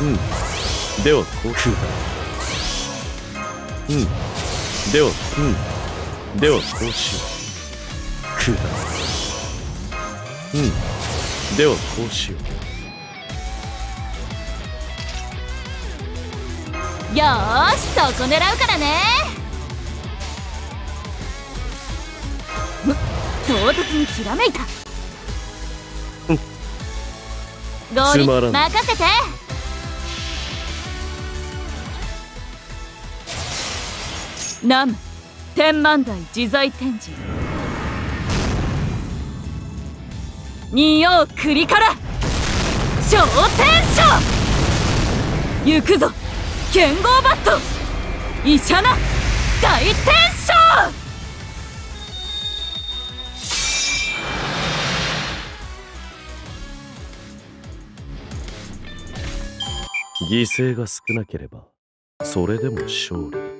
うん。ではこうだうん。ではうん。ではこうしよう。空だうん。ではこうしよう。よーしそこ狙うからね。む唐突にひらめいた。ゴーリ任せてナム天満台自在天神仁王栗から。昇天書行くぞ。剣豪バット。医者な。大天将犠牲が少なければそれでも勝利。